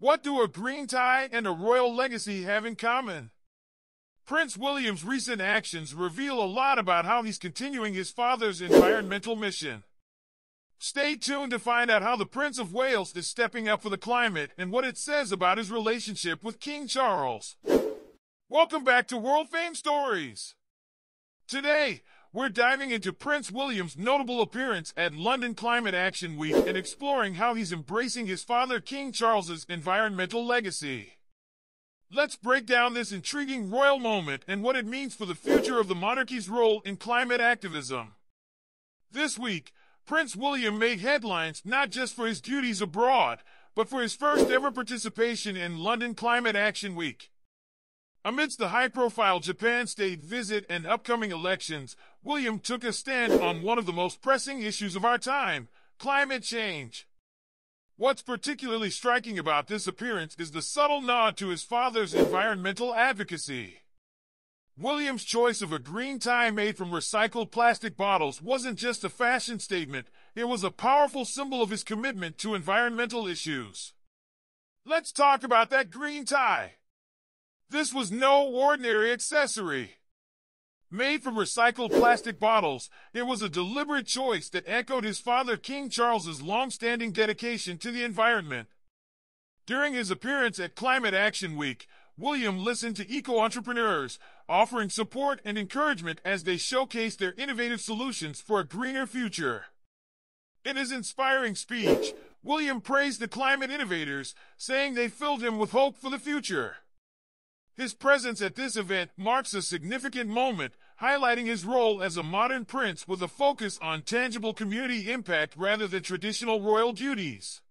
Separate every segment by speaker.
Speaker 1: What do a green tie and a royal legacy have in common? Prince William's recent actions reveal a lot about how he's continuing his father's environmental mission. Stay tuned to find out how the Prince of Wales is stepping up for the climate and what it says about his relationship with King Charles. Welcome back to World Fame Stories. Today, we're diving into Prince William's notable appearance at London Climate Action Week and exploring how he's embracing his father King Charles's environmental legacy. Let's break down this intriguing royal moment and what it means for the future of the monarchy's role in climate activism. This week, Prince William made headlines not just for his duties abroad, but for his first ever participation in London Climate Action Week. Amidst the high profile Japan state visit and upcoming elections, William took a stand on one of the most pressing issues of our time climate change. What's particularly striking about this appearance is the subtle nod to his father's environmental advocacy. William's choice of a green tie made from recycled plastic bottles wasn't just a fashion statement, it was a powerful symbol of his commitment to environmental issues. Let's talk about that green tie. This was no ordinary accessory. Made from recycled plastic bottles, it was a deliberate choice that echoed his father King Charles's long-standing dedication to the environment. During his appearance at Climate Action Week, William listened to eco-entrepreneurs, offering support and encouragement as they showcased their innovative solutions for a greener future. In his inspiring speech, William praised the climate innovators, saying they filled him with hope for the future. His presence at this event marks a significant moment, highlighting his role as a modern prince with a focus on tangible community impact rather than traditional royal duties.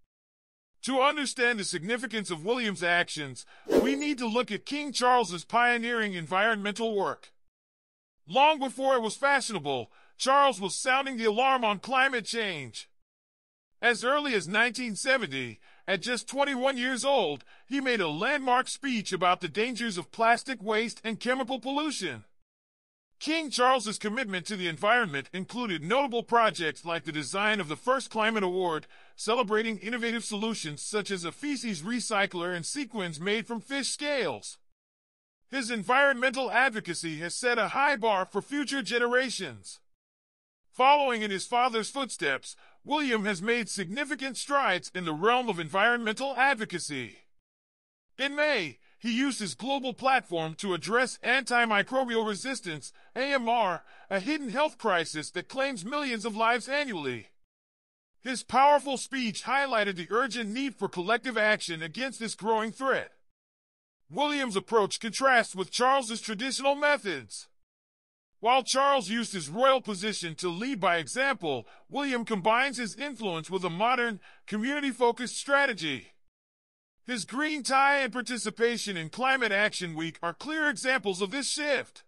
Speaker 1: To understand the significance of William's actions, we need to look at King Charles's pioneering environmental work. Long before it was fashionable, Charles was sounding the alarm on climate change. As early as 1970, at just 21 years old, he made a landmark speech about the dangers of plastic waste and chemical pollution. King Charles's commitment to the environment included notable projects like the design of the first climate award, celebrating innovative solutions such as a feces recycler and sequins made from fish scales. His environmental advocacy has set a high bar for future generations. Following in his father's footsteps, William has made significant strides in the realm of environmental advocacy. In May, he used his global platform to address antimicrobial resistance, AMR, a hidden health crisis that claims millions of lives annually. His powerful speech highlighted the urgent need for collective action against this growing threat. William's approach contrasts with Charles's traditional methods. While Charles used his royal position to lead by example, William combines his influence with a modern, community-focused strategy. His green tie and participation in Climate Action Week are clear examples of this shift.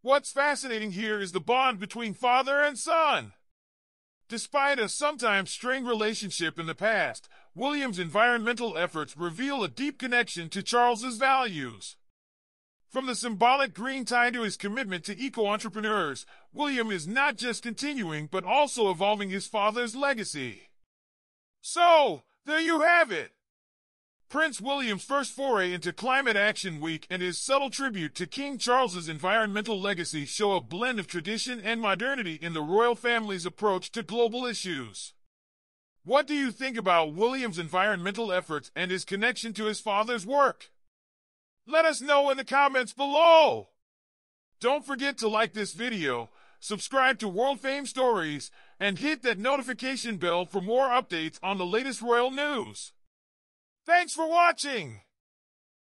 Speaker 1: What's fascinating here is the bond between father and son. Despite a sometimes strained relationship in the past, William's environmental efforts reveal a deep connection to Charles's values. From the symbolic green tie to his commitment to eco-entrepreneurs, William is not just continuing but also evolving his father's legacy. So, there you have it! Prince William's first foray into Climate Action Week and his subtle tribute to King Charles's environmental legacy show a blend of tradition and modernity in the royal family's approach to global issues. What do you think about William's environmental efforts and his connection to his father's work? Let us know in the comments below. Don't forget to like this video, subscribe to World Fame Stories, and hit that notification bell for more updates on the latest royal news. Thanks for watching!